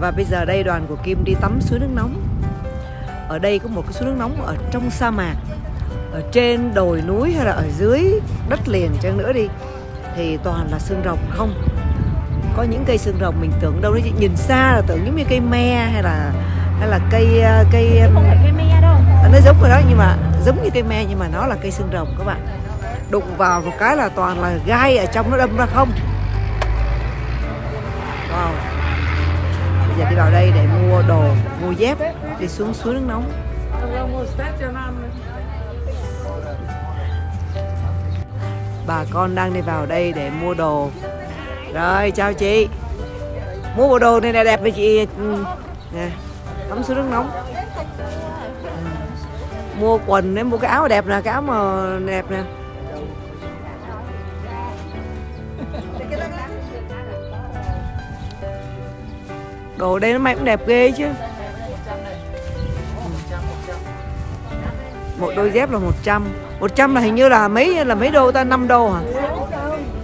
Và bây giờ đây đoàn của Kim đi tắm suối nước nóng. Ở đây có một cái suối nước nóng ở trong sa mạc. Ở trên đồi núi hay là ở dưới đất liền chăng nữa đi Thì toàn là xương rồng không. Có những cây xương rồng mình tưởng đâu đó chị nhìn xa là tưởng giống như cây me hay là hay là cây ờ, cây không phải cây me đâu. nó giống rồi đó nhưng mà giống như cây me nhưng mà nó là cây xương rồng các bạn. Đụng vào một cái là toàn là gai ở trong nó đâm ra không wow bây giờ đi vào đây để mua đồ, mua dép, đi xuống suối nước nóng. Bà con đang đi vào đây để mua đồ. Rồi, chào chị. Mua bộ đồ này là đẹp với chị ừ, nè, tắm suối nước nóng. Ừ. Mua quần để mua cái áo đẹp nè, cái áo mà đẹp nè. Đồ đây nó may cũng đẹp ghê chứ. Một đôi dép là 100 100 là hình như là mấy là mấy đô ta? 5 đô hả?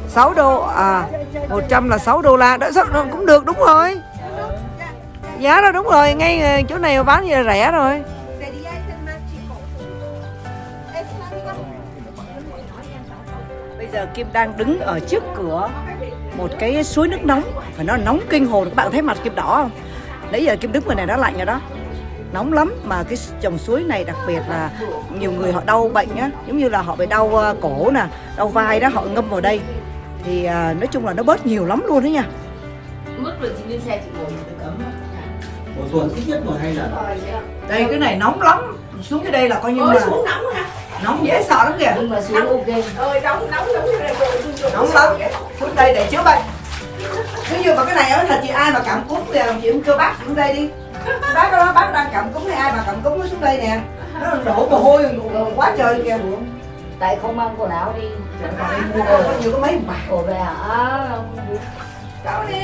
6 đô à 100 là 6 đô la. Đó sao- cũng được, đúng rồi. Giá đó đúng rồi. Ngay ờ, chỗ này bán như là rẻ rồi. Bây giờ Kim đang đứng ở trước cửa một cái suối nước nóng Phải nói nóng kinh hồn. Các bạn thấy mặt Kim đỏ không? Nãy giờ Kim đứng ngoài này nó lạnh rồi đó. Nóng lắm Mà cái dòng suối này đặc biệt là Nhiều người họ đau bệnh á. Giống như là họ bị đau ờ, cổ nè Đau vai đó họ ngâm vào đây. Thì à, nói chung là nó bớt nhiều lắm luôn đó nha. Mức rồi chị lên xe chị ngồi chị cấm một tuần ít nhất một hai lần Đây cái này nóng lắm. Xuống cái đây là coi như Ôi là xuống nóng hả? Nóng dễ sợ lắm kìa. Nhưng mà xuống ok. Ơi nóng nóng nóng như tôi dùng. nóng lắm. Xuống đây để chữa bệnh. Nếu như mà cái này nói thật chị ai mà cảm cúm thì chị cũng kêu bác xuống đây đi. Bác đó bác đang cảm cúm hay ai mà cảm cúm nó xuống đây nè. Nó đổ mồ hôi quá trời kìa. Tại không mang quần áo đi. Mua có nhiều có mấy bà ổ về hả? Cháu đi.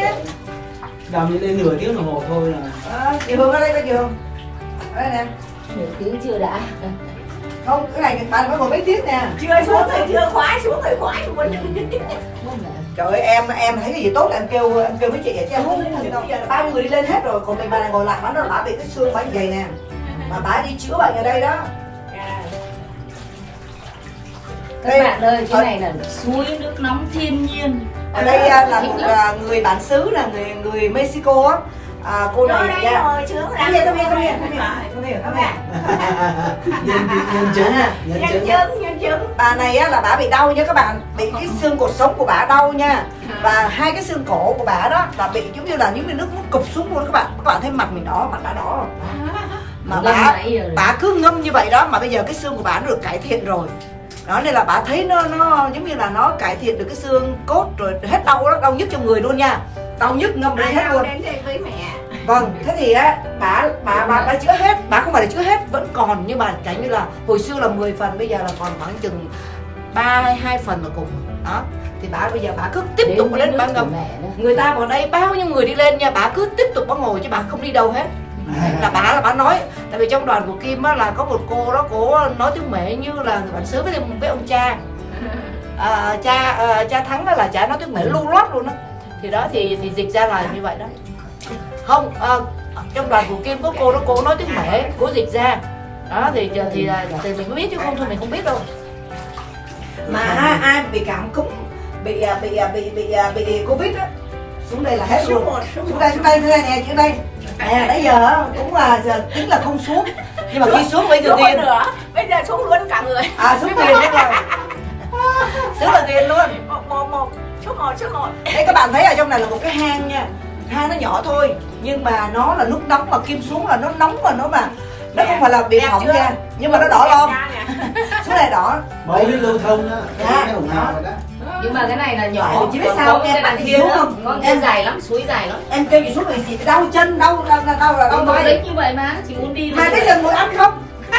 Làm như lên nửa tiếng đồng hồ thôi là à, chị hương ở đây có chị hương ở đây nè. Nửa tiếng chưa đã không cái này bạn phải ngồi mấy tiếng nè. Chưa xuống thì chưa khoái xuống thì khoái trời ơi em em thấy cái gì tốt là em kêu em kêu với chị vậy chứ em không thấy đâu. Bây giờ là ba người đi lên hết rồi còn mình bà này ngồi lại bán đó là bà bị cái xương bà như vậy nè. Mà bà đi chữa bệnh ở đây đó. Các Đây, bạn ơi ở- cái này là suối nước nóng thiên nhiên. ở đây à, là một à, người bản xứ là người người Mexico á à, cô này đây nha. rồi here, come here, come here, come here. nhân nhân chứng nhân chứng. nhân chứng. bà này á, là bà bị đau nha các bạn. Bị cái xương cột sống của bà đau nha. Và hai cái xương cổ của bà đó là bị giống như là những cái nước muốn cụp xuống luôn các bạn. Các bạn thấy mặt mình đỏ mặt đã đỏ không? Mà bà bà cứ ngâm như vậy đó mà bây giờ cái xương của bà nó được cải thiện rồi. Đó nên là bà thấy nó nó giống như là nó cải thiện được cái xương cốt rồi hết đau đó đau nhức trong người luôn nha. Đau nhức ngâm lên hết luôn. đến đây với mẹ. Vâng thế thì á bà bà bà bà chữa hết bà không phải là chữa hết vẫn còn nhưng mà chẳng như là hồi xưa là 10 phần bây giờ là còn khoảng chừng ba hay hai phần là cùng. Đó thì bà bây giờ bà cứ tiếp tục Đến lên nước bà ngầm người ta vào đây bao nhiêu người đi lên nha bà cứ tiếp tục bà ngồi chứ bà không đi đâu hết. Là bà là bà nói tại vì trong đoàn của kim á là có một cô đó cô nói tiếng mẹ như là người bản xứ với với ông cha. À, cha à, cha thắng đó là cha nói tiếng mẹ lu lót luôn đó thì đó thì thì dịch ra là như vậy đó không à, trong đoàn của kim có cô đó cô nói tiếng mẹ cô dịch ra đó thì thì, thì, thì mình mới biết chứ không thôi mình không biết đâu. Mà ai, ai bị cảm cúm bị à, bị bị bị à, bị covid á xuống đây là hết luôn. xuống đây xuống đây xuống đây nè xuống đây. Nè nãy giờ cũng là giờ tính là không xuống. Nhưng mà khi xuống bây giờ nửa. Bây giờ xuống luôn cả người. à xuống ghiền hết rồi xuống là ghiền luôn. Một, một, một. Số một, số một. đây các bạn thấy ở trong này là một cái hang nha hang nó nhỏ thôi nhưng mà nó là nước nóng mà kim xuống là nó nóng mà nó mà nó không phải là bị hỏng nha nhưng mà nó đỏ lon. ra xuống này đỏ. Huyết lưu thông đó Dạ. cái rồi đó. Nhưng mà cái này là nhỏ chị biết sao em cái bạn nữa. không? con Em- dài lắm suối dài lắm. Em kêu chị xuống thì chị đau chân đau đau đau đau là đau vai. như vậy mà chị muốn đi mà như giờ ngồi ăn không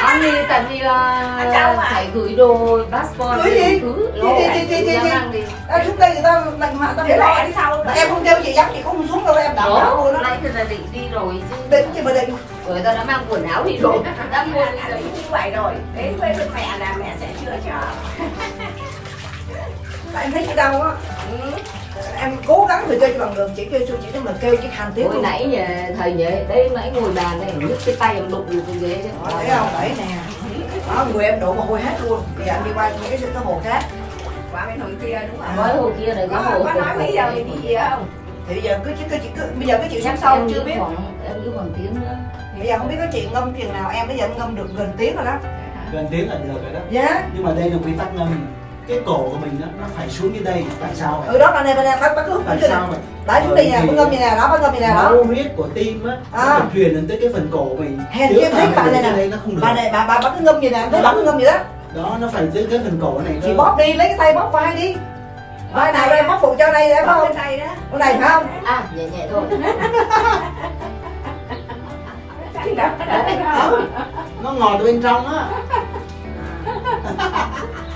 ăn đi tại vì là phải gửi đồ passport Gửi gì? thứ Thì- thì- thì- thì- thì- thì- đi xuống đây người ta lạnh mà ta Để phải lại lo ăn sau. mà em không kêu chị dắt chị không xuống đâu em đảm bảo luôn đó nãy thì là định đi rồi chứ định gì mà định người ta đã mang quần áo đi rồi đã mua đi anh như vậy rồi. Đến với bên mẹ là mẹ sẽ chữa cho. tại em thấy chị đau á Ừ. em cố gắng thì kêu cho bằng được chị kêu cho chị nhưng mà kêu chị hàng tiếng Hồi nãy nhà thầy nhớ đấy nãy ngồi bàn này nhấc cái tay em đụng vào cái ghế chứ. Đó, thấy không? Đấy nè. Đó người em đổ mồ hôi hết luôn. Bây giờ em đi qua những cái cái hồ khác. Qua bên hồi kia đúng không? Mới hồi kia này có hồ có nói bây giờ thì đi gì không? thì bây giờ cứ cứ chị cứ bây giờ cái chị sống sau em chưa biết. em giữ khoảng tiếng nữa. bây giờ không biết có chị ngâm chừng nào em bây giờ ngâm được gần tiếng rồi đó. Gần tiếng là được rồi đó. Dạ. Nhưng mà đây là quy tắc ngâm cái cổ của mình đó, nó phải xuống như đây tại sao vậy? Ừ đó bên này bên này bác bác cứ tại sao vậy? Đấy xuống đi nè bác ngâm như nè đó bác ngâm như nè đó. máu huyết của tim á À. nó phải truyền đến tới cái phần cổ mình. Hèn chi thấy bạn này nè. đây nó không được. Bà này bà bà bác cứ ngâm như nè thấy cứ ngâm như đó. Đó nó phải tới cái phần cổ này chị bóp đi lấy cái tay bóp vai đi. Vai nào em bóp phụ cho đây phải không? bên đây đó. con này phải không? À nhẹ nhẹ thôi. Cái cái nó ngọt bên trong á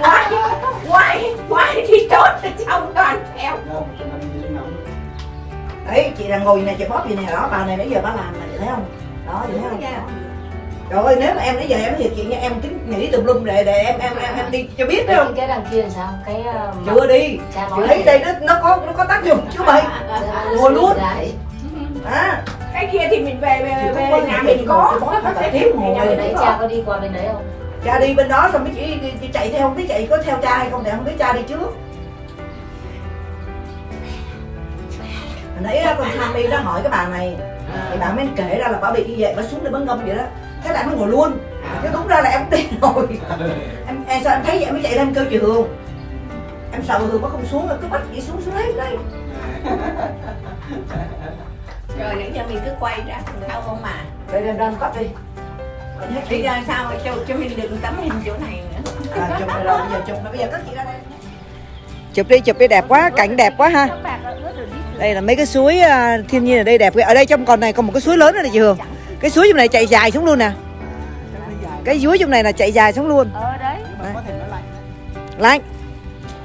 Ngoài, ngoài, ngoài thì tốt, trong toàn theo. Đấy chị đang ngồi nè chị bóp gì nè. Đó bà này bây giờ bà làm này chị thấy không? Đó chị thấy không? Trời ơi nếu mà em nãy giờ em nói thiệt chị nha em tính nghĩ tùm lum để để em em em em đi cho biết đấy không? Cái đằng kia làm sao? Cái ờ, chưa đi. Chị thấy đây nó nó có nó có tác dụng chứ mày. Ngồi luôn. À. Cái kia thì mình về về, có về nhà mình có. bóp cả tiếng ngồi đấy cha có đi qua bên đấy không? Cha đi bên đó xong mới chị, chị, chị chạy theo không biết chạy có theo cha hay không thì không biết cha đi trước. Hồi nãy con Sammy nó hỏi cái bà này thì bà mới kể ra là bà bị như vậy bà xuống để bà ngâm vậy đó. Thế là em ngồi luôn. Cái đúng ra là em đi rồi. Em, em sao em thấy vậy em mới chạy lên kêu chị Hương em sợ Hương nó không xuống cứ bắt chị xuống xuống đấy đây. Rồi để cho mình cứ quay ra, thao không mà. đây đem ra bắt đi Bây giờ sao? Mà cho, cho mình đừng tấm hình chỗ này nữa. à, chụp rồi bây giờ chụp rồi bây giờ cất chị ra đây. Chụp đi chụp đi đẹp quá cảnh đẹp quá ha. đây là mấy cái suối à, thiên nhiên ở đây đẹp. Ở đây trong còn này còn một cái suối lớn nữa này chị Hương. Cái suối trong này chạy dài xuống luôn nè. Cái suối trong này là chạy dài xuống luôn. Ờ đấy. Nhưng mà có thể nó lạnh. Lạnh.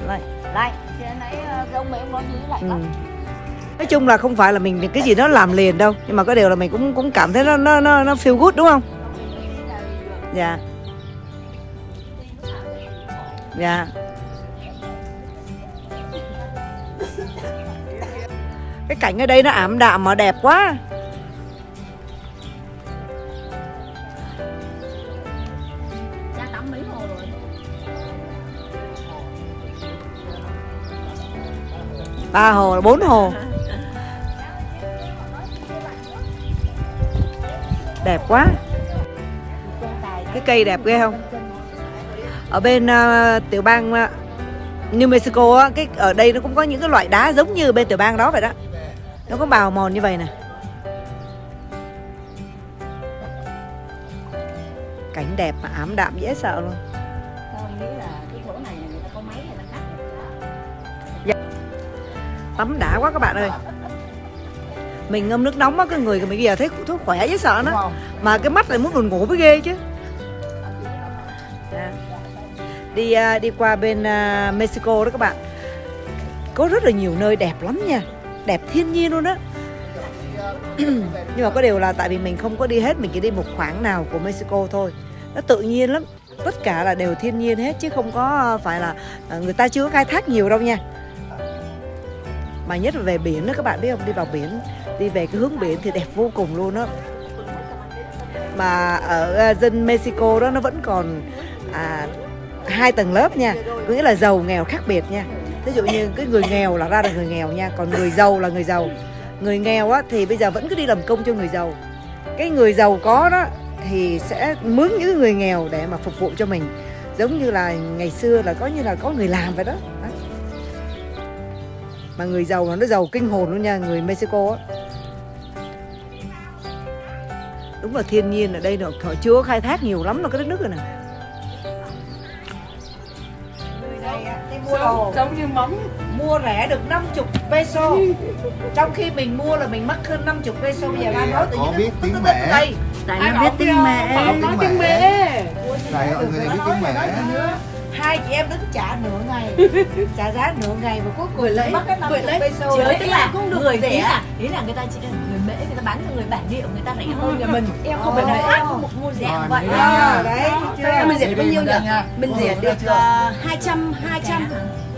Lạnh. Lại. Chị nãy ờ, ừ. nói chung là không phải là mình cái gì nó làm liền đâu. Nhưng mà có điều là mình cũng cũng cảm thấy nó nó nó, nó feel good đúng không dạ. Dạ. Cái cảnh ở đây nó ảm đạm mà đẹp quá. Hồ ba hồ bốn hồ. Đẹp quá cây đẹp ghê không? Ở bên ờ, tiểu bang ờ, New Mexico á cái ở đây nó cũng có những cái loại đá giống như bên tiểu bang đó vậy đó. Nó có bào mòn như vậy nè. Cảnh đẹp mà ảm đạm dễ sợ luôn. Cắt. tắm đã quá các bạn ơi. Mình ngâm nước nóng á cái người mình bây giờ thấy thấy khỏe dễ sợ nó. Mà cái mắt lại muốn buồn ngủ mới ghê chứ Dạ. Đi à, đi qua bên à, Mexico đó các bạn. Có rất là nhiều nơi đẹp lắm nha. Đẹp thiên nhiên luôn á. Nhưng mà có điều là tại vì mình không có đi hết mình chỉ đi một khoảng nào của Mexico thôi. Nó tự nhiên lắm. Tất cả là đều thiên nhiên hết chứ không có phải là à, người ta chưa khai thác nhiều đâu nha. Mà nhất là về biển đó các bạn biết không? Đi vào biển đi về cái hướng biển thì đẹp vô cùng luôn đó mà ở à, dân Mexico đó nó vẫn còn à, hai tầng lớp nha có nghĩa là giàu nghèo khác biệt nha. Ví dụ như cái người nghèo là ra là người nghèo nha còn người giàu là người giàu. Người nghèo á thì bây giờ vẫn cứ đi làm công cho người giàu. Cái người giàu có đó thì sẽ mướn những người nghèo để mà phục vụ cho mình. Giống như là ngày xưa là có như là có người làm vậy đó. Mà người giàu là nó giàu kinh hồn luôn nha người Mexico á. Đúng là thiên nhiên ở đây nó họ chưa khai thác nhiều lắm là cái đất nước rồi nè. Đồ Giống như móng. mua rẻ được 50 peso. Trong khi mình mua là mình mất hơn 50 peso. Bây giờ ra nói tự nhiên biết tiếng mẹ. đây? Tại nó biết tiếng mẹ. Nói tiếng mẹ. Này mọi người biết tiếng mẹ. hai chị em đứng trả nửa ngày. Trả giá nửa ngày và cuối cùng lấy mất cái 50 peso. đấy. tức là cũng được người ý là ý là người ta chỉ người mễ người ta bán cho người bản địa người ta rẻ hơn nhà mình. Em không phải Ồ. nói ác không mua rẻ vậy mình à, đấy thấy chưa? mình rẻ được bao nhiêu nhỉ? mình rẻ được uh, 200 200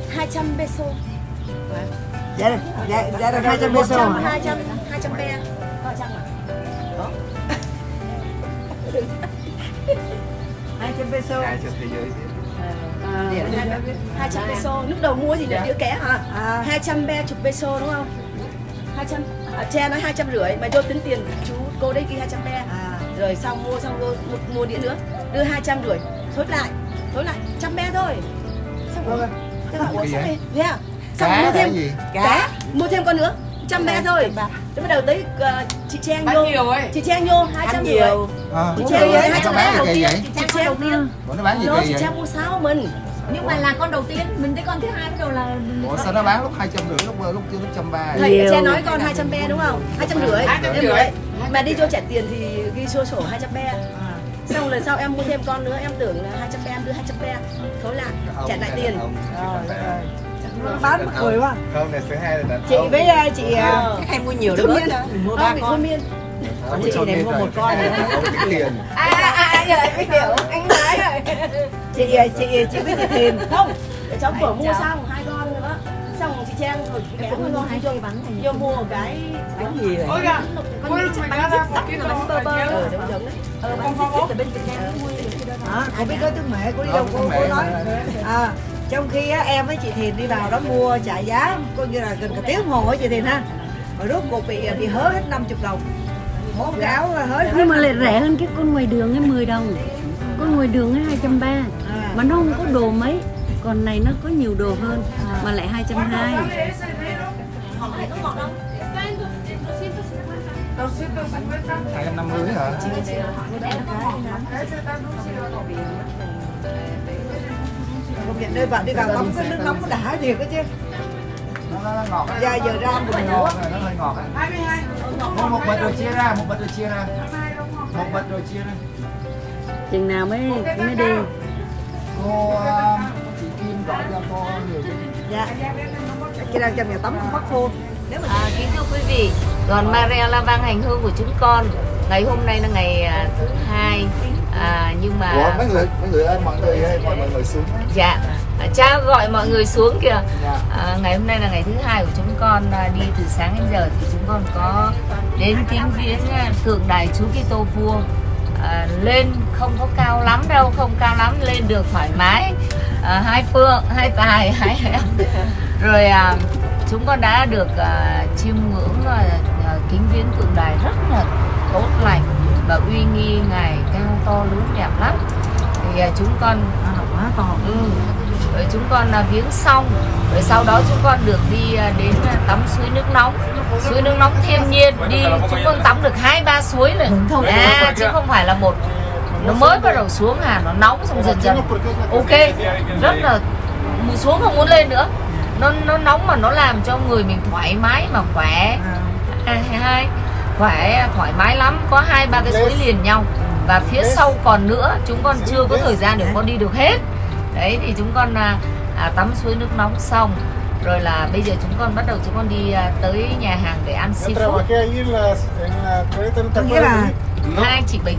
200 peso. Hả dạ dạ dạ là 200 peso? 200 200 be có chăng à? 200 peso. Ai trên thế giới thì à, 200 peso. Lúc đầu mua gì được đĩa kẻ hả? À, 200 be chục peso đúng không? 200 à, che nói 200 rưỡi mà vô tính tiền chú cô đây ghi 200 be à, rồi xong mua xong mua, mua đĩa nữa đưa 200 rưỡi. Thối lại thối lại trăm be thôi. Xong rồi. Vâng thế bảo ủa Gì sao vậy? đây thế à? Xong cá mua là thêm gì? cá. Mua thêm con nữa trăm be thôi. thế bắt đầu tới ờ, chị Trang vô. chị Trang vô 200 rưỡi nhiều. à, chị Trang vô vậy? 200 nó bán be là đầu tiên vậy? Chị Trang đầu tiên. Nó bán gì rồi kỳ chị vậy? Trang mua sao mình nhưng mà là con đầu tiên mình thấy con thứ hai bắt đầu là Ủa sao nó bán lúc hai trăm rưỡi lúc lúc chưa lúc trăm ba thầy. Trang nói con 200 be đúng không 200 rưỡi 200 em rưỡi. rưỡi mà đi vô trả tiền thì ghi số sổ 200 be xong rồi sau em mua thêm con nữa em tưởng là 200 be em đưa 200 be thối lại trả lại tiền bán mắc cười quá không này thứ hai là chị với à, chị à, Ờ. hay mua nhiều Thôi nữa mua Ờ, ba thôi con chị cho này mua một con không tính tiền à à à giờ em biết hiểu anh nói rồi chị chị chị với chị Thiền không để cháu vừa mua xong hai con nữa. Xong chị Trang rồi chị kéo con hai vô bắn vô mua cái bánh gì vậy? Ôi kìa con nghĩ chắc bánh rít sẵn là bánh bơ bơ. Ờ giống giống. Đấy ờ bánh rít rít ở bên Việt Nam à, cô biết có tiếng mẹ cô đi đâu cô, cô nói. à, trong khi á, em với chị Thiền đi vào đó mua trả giá coi như là gần cả tiếng hồ á chị Thiền ha. Rồi rốt cuộc bị bị hớ hết 50 đồng. Một gáo hớ hết nhưng mà lại rẻ hơn cái con ngoài đường ấy 10 đồng con ngoài đường ấy 230 à, mà nó không có đồ mấy còn này nó có nhiều đồ hơn mà lại 220 hai. Trăm năm mươi hả? Công nhận nơi bạn đi vào tắm cái nước nóng nó đã thiệt đó chứ. Nó, ngọt. Dạ, giờ ra một rồi, nó hơi ngọt. Mua một bịch rồi chia ra một bịch rồi chia ra. Một bịch rồi chia ra chừng nào mới mới đi. cô uh, chị Kim gọi cho cô nhiều dạ. Chị đang trong nhà tắm không bắt phô mà À, kính thưa quý vị, đoàn Maria La Vang hành hương của chúng con ngày hôm nay là ngày à, thứ hai. À, nhưng mà Ủa mấy người mấy người ơi mọi người ơi mọi mọi người xuống. Dạ. À, cha gọi mọi người xuống kìa. Dạ. à, ngày hôm nay là ngày thứ hai của chúng con à, đi từ sáng đến giờ thì chúng con có đến kính viếng à, tượng đài Chúa Kitô vua à, lên không có cao lắm đâu không cao lắm lên được thoải mái. À, hai phương hai tài hai em. Rồi à, chúng con đã được à, chiêm ngưỡng à, à, kính viếng tượng đài rất là tốt lành và uy nghi ngài cao to lớn đẹp lắm. Thì à, chúng con à, quá to. Ừ. Rồi chúng con là viếng xong. Rồi sau đó chúng con được đi à, đến à, tắm suối nước nóng. Suối nước nóng thiên nhiên. Đi chúng con tắm được hai ba suối rồi. À chứ không phải là một. Nó mới bắt đầu xuống à Nó nóng xong dần dần. Ok Rất là xuống không muốn lên nữa. Nó nó nóng mà nó làm cho người mình thoải mái mà khỏe. À, à, hai khỏe thoải mái lắm. Có hai ba cái suối liền nhau. Và phía sau còn nữa chúng con chưa có thời gian để con đi được hết đấy thì chúng con à, à, tắm suối nước nóng xong. Rồi là bây giờ chúng con bắt đầu chúng con đi à, tới nhà hàng để ăn seafood. có nghĩa là hai chị Bình.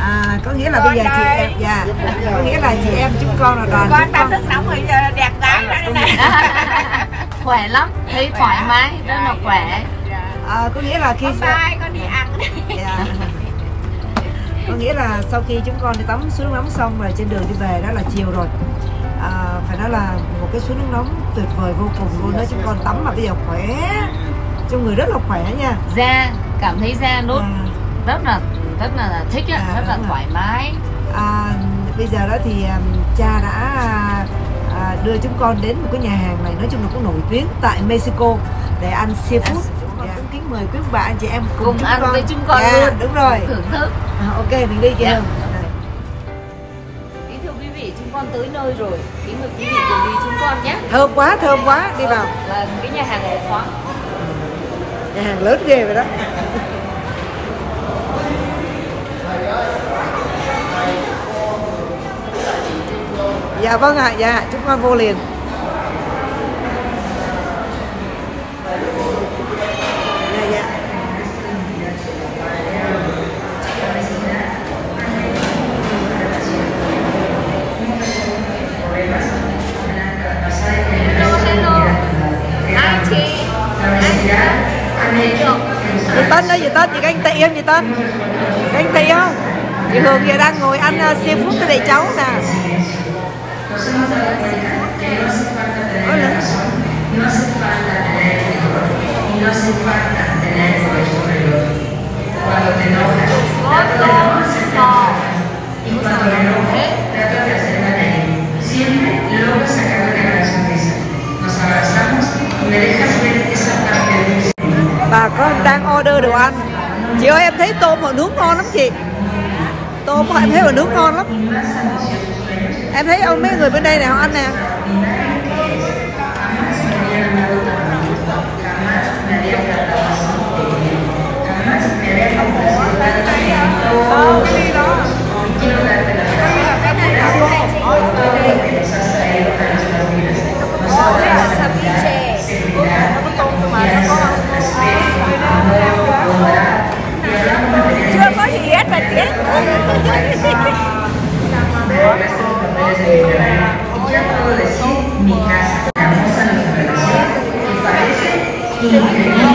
À, có nghĩa là bây giờ chị em dạ. Có nghĩa là chị em chúng con là đoàn con tắm nước nóng rồi giờ đẹp gái rồi này. khỏe lắm thấy thoải mái rất là khỏe. à, có nghĩa là khi Bye bye con đi ăn. Dạ. có nghĩa là sau khi chúng con đi tắm suối nước nóng xong rồi trên đường đi về đó là chiều rồi. À, phải nói là một cái suối nước nóng tuyệt vời vô cùng luôn đó. Chúng con tắm mà bây giờ khỏe. Trong người rất là khỏe nha. Da cảm thấy da nốt. À, rất là rất là thích á, À, rất là thoải mái. À, bây giờ đó thì um, cha đã à, đưa chúng con đến một cái nhà hàng này nói chung là cũng nổi tiếng tại Mexico để ăn seafood kính mời quý bà anh chị em cùng, cùng chúng ăn con với chúng con Dạ, luôn đúng rồi thưởng thức à, ok mình đi kia Dạ. Đây. Kính thưa quý vị, chúng con tới nơi rồi. Kính mời quý vị cùng đi chúng con nhé. thơm quá thơm quá đi vào Là cái nhà hàng ở khóa. nhà hàng lớn ghê vậy đó dạ vâng ạ dạ chúng con vô liền Chị Tân ơi, chị Tân, chị Canh Tị em chị Tân? Canh Tị không? Chị Hường giờ đang ngồi ăn uh, seafood với đầy cháu nè Ôi, lớn. Thấy tôm họ nướng ngon lắm chị Tôm họ em thấy họ nướng ngon lắm Em thấy ông mấy người bên đây này họ ăn nè chưa có gì hết mà chết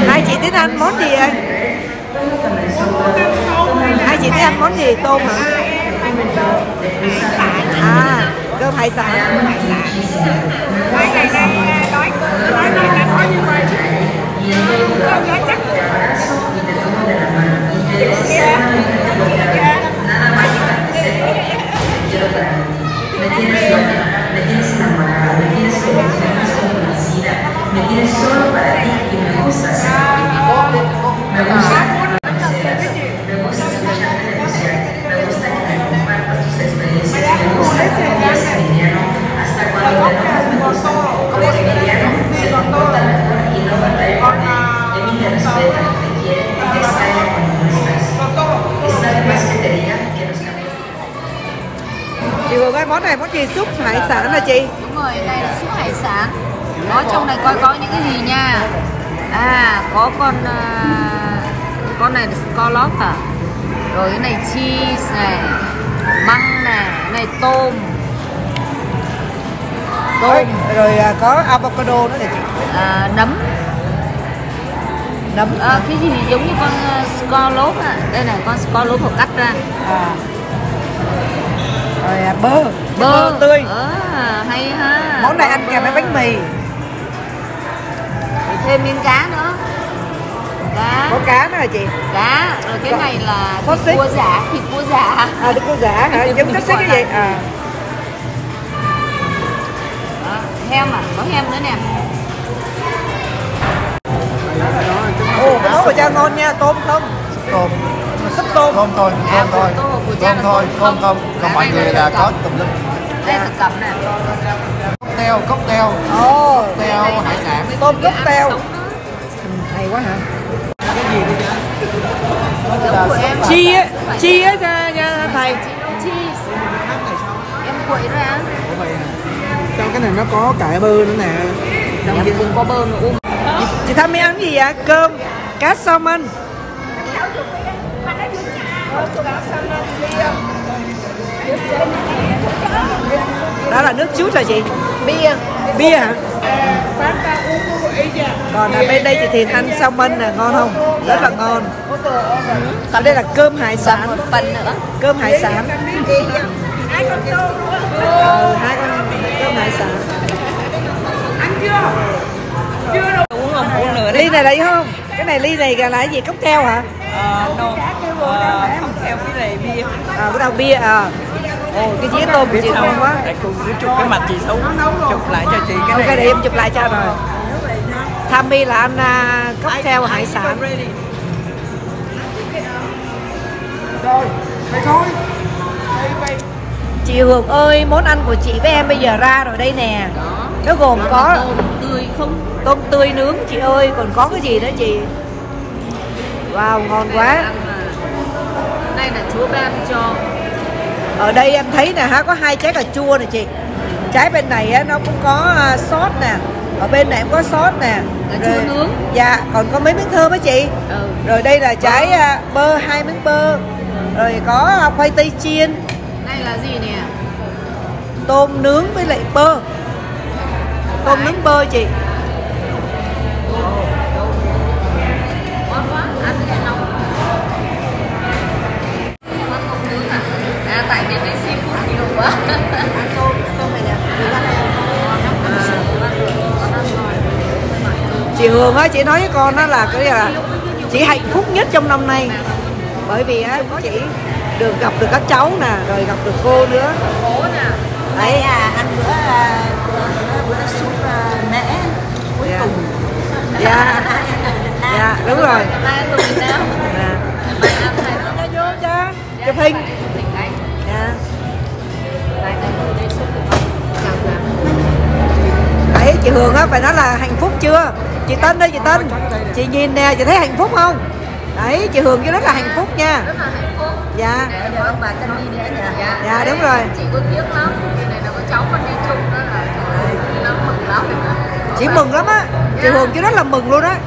Hai chị tính ăn món gì ơi Hai chị tính ăn món gì? Tôm hả? À, cơm hải sản Mấy ngày nay đói đói này là nói như vậy Cơm nó chắc Yo también. Me tienes loca, me tienes enamorada, me tienes feliz. Rồi, rồi à, có avocado nữa chị À, nấm. Nấm À, cái gì giống như con à, scallop à. Đây này con scallop họ cắt ra. à. Rồi à, bơ Bơ tươi À, hay ha. Món này ăn Bơ kèm với bánh mì Rồi thêm miếng cá nữa. Cá. Có cá nữa hả chị? cá rồi cái này là Có thịt xích. cua giả thịt cua giả À, được cô giả hả? Thịt Giống cua xích cái gì? À heo mà có heo nữa nè. Món của cha ngon nha, tôm không? tôm. Súp tôm. Tôm thôi À, tôm thôi. tôm thôi tôm tôm không. còn mọi này người là có tùm lum. Đây là cầm nè. Cocktail cocktail. Ồ, cocktail hải sản. tôm cốc teo sống Hay quá hả? đó của em Chi á, chi á nha, nha thầy. cheese em quậy ra trong cái này nó có cải bơ nữa nè. Trong kia cũng có bơ nữa um Chị Thắm mới ăn gì vậy? Cơm, cá salmon. Đó là nước chút hả chị? bia. Bia hả? Còn ở bên đây chị Thiền ăn salmon nè, ngon không? Rất là ngon. Còn đây là cơm hải sản. Một phần nữa. Cơm hải sản. Ừ, hai con cơm hải sản uống không uống nữa Ly này lấy không? Cái này ly này là cái gì? Cốc keo hả? no. Không theo cái này bia. À, cái đầu bia à. Ồ, cái dĩa tôm của chị ngon quá? tại cô cứ chụp cái mặt chị xấu chụp lại cho chị cái Ok, này để em chụp lại cho rồi. Tammy là ăn uh, cocktail hải sản. Rồi mày thôi Chị Hường ơi, món ăn của chị với em bây giờ ra rồi đây nè. Nó gồm có tôm tươi không? tôm tươi nướng chị ơi, còn có cái gì nữa chị? Wow, ngon quá. mà. Đây là chúa ban cho. Ở đây em thấy nè ha, có hai trái cà chua nè chị. Trái bên này á, nó cũng có à, sốt nè. Ở bên này cũng có sốt nè. Cà chua nướng. Dạ, còn có mấy miếng thơm á chị. Ừ. Rồi đây là trái à, bơ, hai miếng bơ. Rồi có khoai tây chiên này là gì nè? Tôm nướng với lại bơ. Tôm nướng bơ chị. À, tại bên đây seafood nhiều quá. Chị Hương á chị nói với con đó là cái là chị hạnh phúc nhất trong năm nay. Bởi vì á chị được gặp được các cháu nè rồi gặp được cô nữa. Bố nè. đấy. À ăn bữa à, bữa, súp à, mẹ. Cuối Dạ. cùng. Dạ. Dạ đúng rồi. Mai ăn đồ Việt Nam. dạ. Mai ăn này. Dạ, vô cha chụp hình. dạ. Được đấy chị Hường á phải nói là hạnh phúc chưa? Chị Tân đây chị Tân. chị nhìn nè chị thấy hạnh phúc không? Đấy chị Hường chứ rất là hạnh phúc nha dạ. Để để ông bà Tân đi nữa nhỉ? Dạ, Dạ, đúng rồi. Chị có tiếc lắm. Kỳ này là có cháu con đi chung đó là trời vui lắm, mừng lắm. chị mừng lắm á. Chị Hường chứ rất là mừng luôn á.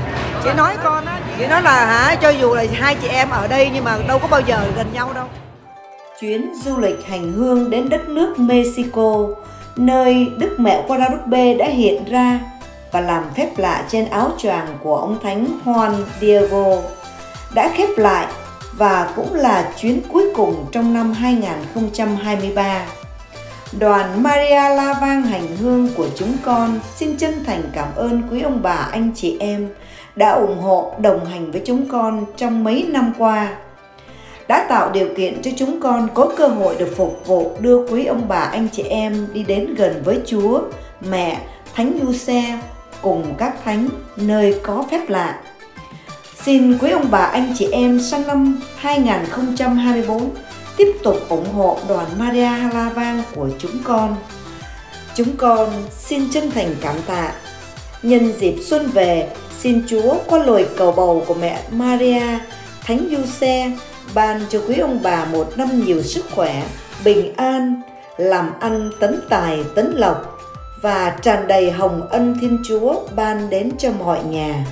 Chị nói con á chị nói là hả cho dù là hai chị em ở đây nhưng mà đâu có bao giờ gần nhau đâu. Chuyến du lịch hành hương đến đất nước Mexico nơi Đức Mẹ Guadalupe đã hiện ra và làm phép lạ trên áo choàng của ông Thánh Juan Diego đã khép lại và cũng là chuyến cuối cùng trong năm 2023. Đoàn Maria La Vang hành hương của chúng con xin chân thành cảm ơn quý ông bà anh chị em đã ủng hộ đồng hành với chúng con trong mấy năm qua đã tạo điều kiện cho chúng con có cơ hội được phục vụ đưa quý ông bà anh chị em đi đến gần với Chúa, Mẹ, Thánh Du Xe cùng các thánh nơi có phép lạ. Xin quý ông bà anh chị em sang năm 2024 tiếp tục ủng hộ đoàn Maria La Vang của chúng con. Chúng con xin chân thành cảm tạ. Nhân dịp xuân về, xin Chúa qua lời cầu bầu của mẹ Maria, Thánh Du Xe ban cho quý ông bà một năm nhiều sức khỏe, bình an, làm ăn tấn tài tấn lộc và tràn đầy hồng ân Thiên Chúa ban đến cho mọi nhà.